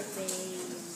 Birthday.